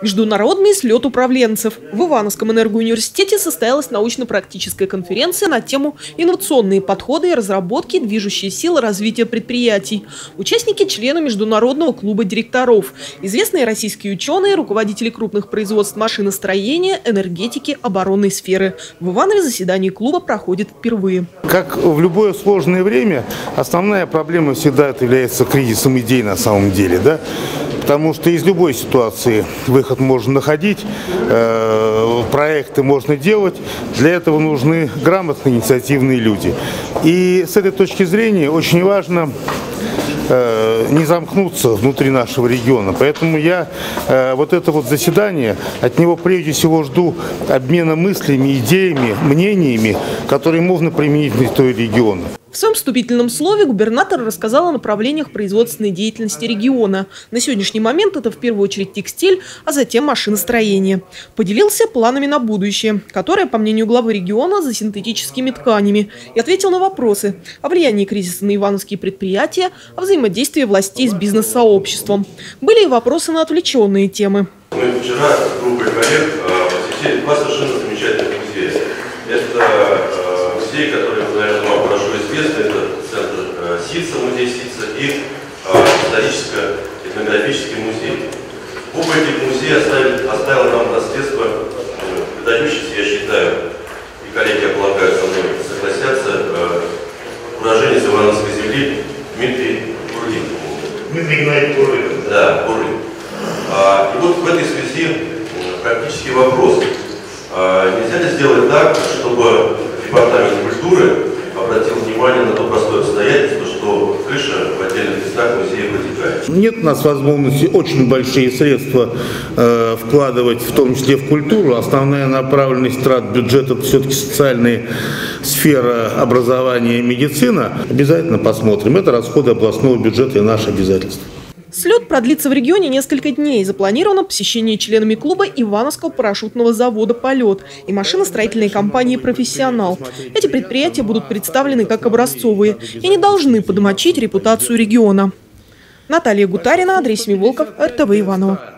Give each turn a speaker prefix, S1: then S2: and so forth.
S1: Международный слет управленцев. В Ивановском энергоуниверситете состоялась научно-практическая конференция на тему «Инновационные подходы и разработки, движущие силы развития предприятий». Участники – члены Международного клуба директоров, известные российские ученые, руководители крупных производств машиностроения, энергетики, оборонной сферы. В Иванове заседание клуба проходит впервые.
S2: Как в любое сложное время, основная проблема всегда является кризисом идей на самом деле. Да? Потому что из любой ситуации выход можно находить, э, проекты можно делать. Для этого нужны грамотные, инициативные люди. И с этой точки зрения очень важно э, не замкнуться внутри нашего региона. Поэтому я э, вот это вот заседание, от него прежде всего жду обмена мыслями, идеями, мнениями, которые можно применить на территории региона.
S1: В своем вступительном слове губернатор рассказал о направлениях производственной деятельности региона. На сегодняшний момент это в первую очередь текстиль, а затем машиностроение. Поделился планами на будущее, которое, по мнению главы региона, за синтетическими тканями, и ответил на вопросы о влиянии кризиса на ивановские предприятия, о взаимодействии властей с бизнес-сообществом. Были и вопросы на отвлеченные темы.
S3: Мы вчера с группой коллег э, посетили два совершенно замечательных музея. Это э, музей, который, наверное, известно, это центр э, СИЦа, музей СИЦа и историческо-этнографический музей. Оба этих музея оставили, оставил нам наследство, выдающийся, я считаю, и коллеги, я полагаю, со мной согласятся, уроженец Ивановской земли Дмитрий Бурлин.
S2: Дмитрий Геннадьевич Бурлин.
S3: Да, Бурлин. А, и вот в этой связи практически вопрос. А, нельзя ли сделать так, на то простое обстоятельство, что крыша в отдельных местах музея протекает?
S2: Нет у нас возможности очень большие средства э, вкладывать, в том числе в культуру. Основная направленность трат бюджета – все-таки социальная сфера образования и медицина. Обязательно посмотрим. Это расходы областного бюджета и наше обязательство.
S1: Слет продлится в регионе несколько дней. Запланировано посещение членами клуба Ивановского парашютного завода «Полет» и машиностроительной компании «Профессионал». Эти предприятия будут представлены как образцовые и не должны подмочить репутацию региона. Наталья Гутарина, Андрей Семиволков, РТВ Иваново.